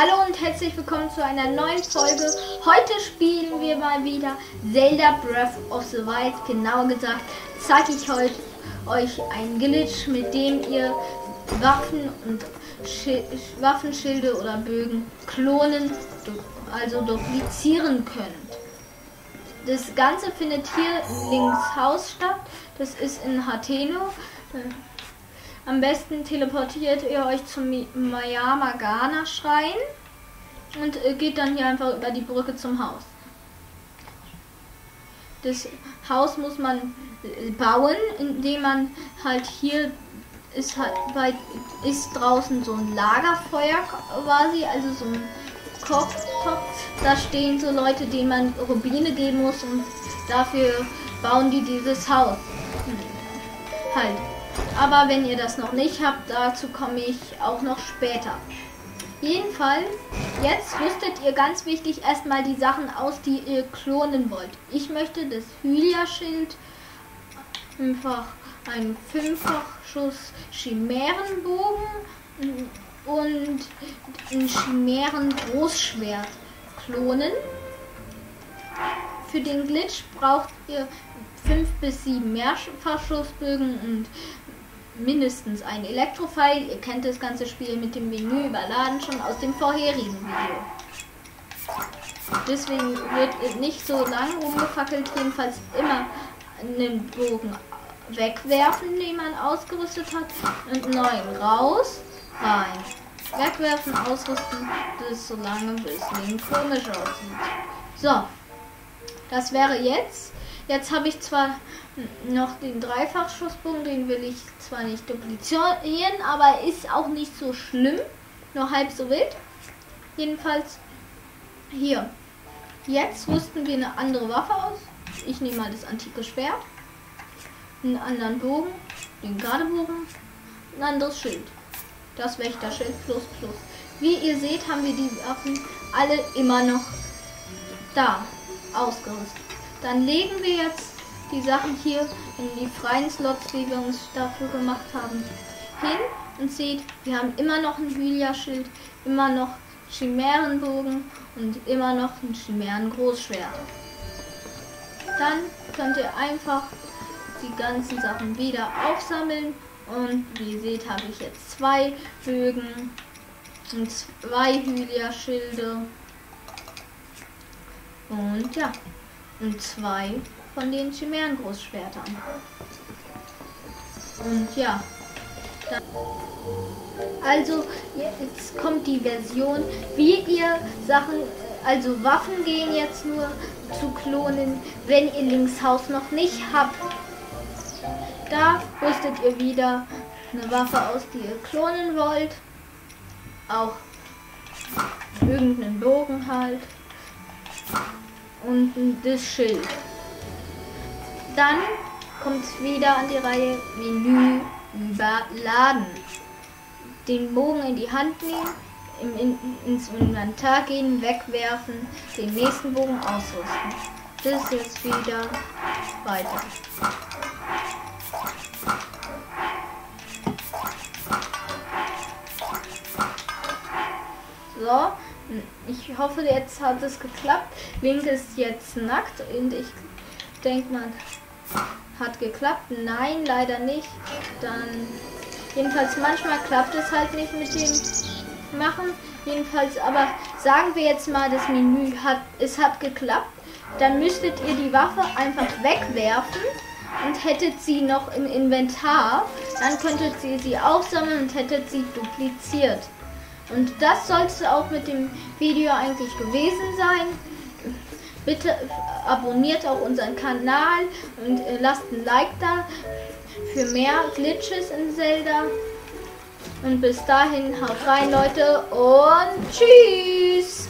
Hallo und herzlich willkommen zu einer neuen Folge. Heute spielen wir mal wieder Zelda Breath of the Wild. Genauer gesagt zeige ich heute euch einen Glitch, mit dem ihr Waffen und Schi Waffenschilde oder Bögen klonen, also duplizieren könnt. Das Ganze findet hier links Haus statt. Das ist in Hateno. Am besten teleportiert ihr euch zum Mayama Ghana Schrein und äh, geht dann hier einfach über die Brücke zum Haus. Das Haus muss man äh, bauen, indem man halt hier ist halt bei ist draußen so ein Lagerfeuer quasi, also so ein Kochtopf. Da stehen so Leute, denen man Rubine geben muss und dafür bauen die dieses Haus. Halt. Aber wenn ihr das noch nicht habt, dazu komme ich auch noch später. Jedenfalls, jetzt rüstet ihr ganz wichtig erstmal die Sachen aus, die ihr klonen wollt. Ich möchte das Hylia-Schild, einfach einen Fünffachschuss Chimärenbogen und ein Chimären-Großschwert klonen. Für den Glitch braucht ihr fünf bis sieben Mehrfachschussbögen und mindestens ein Elektrofile. Ihr kennt das ganze Spiel mit dem Menü überladen schon aus dem vorherigen Video. Deswegen wird nicht so lange rumgefackelt, jedenfalls immer einen Bogen wegwerfen, den man ausgerüstet hat, und neuen raus, rein. Wegwerfen, ausrüsten, das so lange bis Link komisch aussieht. So, das wäre jetzt. Jetzt habe ich zwar noch den Dreifachschussbogen, den will ich zwar nicht duplizieren, aber ist auch nicht so schlimm. Nur halb so wild. Jedenfalls hier. Jetzt rüsten wir eine andere Waffe aus. Ich nehme mal das antike Schwert. Einen anderen Bogen. Den Gardebogen. Ein anderes Schild. Das Wächterschild plus plus. Wie ihr seht, haben wir die Waffen alle immer noch da ausgerüstet. Dann legen wir jetzt die Sachen hier in die freien Slots, die wir uns dafür gemacht haben, hin und seht, wir haben immer noch ein Hylia-Schild, immer noch Chimärenbogen und immer noch ein Chimären-Großschwert. Dann könnt ihr einfach die ganzen Sachen wieder aufsammeln und wie ihr seht, habe ich jetzt zwei Bögen und zwei Hylia-Schilde und ja, und zwei von den Chimären-Großschwertern. Und ja. Also jetzt kommt die Version, wie ihr Sachen, also Waffen gehen jetzt nur zu klonen, wenn ihr Linkshaus noch nicht habt. Da rüstet ihr wieder eine Waffe aus, die ihr klonen wollt. Auch irgendeinen Bogen halt. Und das Schild. Dann kommt es wieder an die Reihe Menü überladen. Den Bogen in die Hand nehmen, im, in, ins Inventar gehen, wegwerfen, den nächsten Bogen ausrüsten. Bis jetzt wieder weiter. So, ich hoffe, jetzt hat es geklappt. Link ist jetzt nackt und ich denkt man, hat geklappt. Nein, leider nicht. Dann jedenfalls manchmal klappt es halt nicht mit dem Machen. Jedenfalls, aber sagen wir jetzt mal, das Menü hat, es hat geklappt. Dann müsstet ihr die Waffe einfach wegwerfen und hättet sie noch im Inventar. Dann könntet ihr sie aufsammeln und hättet sie dupliziert. Und das soll es auch mit dem Video eigentlich gewesen sein. Bitte abonniert auch unseren Kanal und äh, lasst ein Like da für mehr Glitches in Zelda. Und bis dahin haut rein, Leute, und tschüss!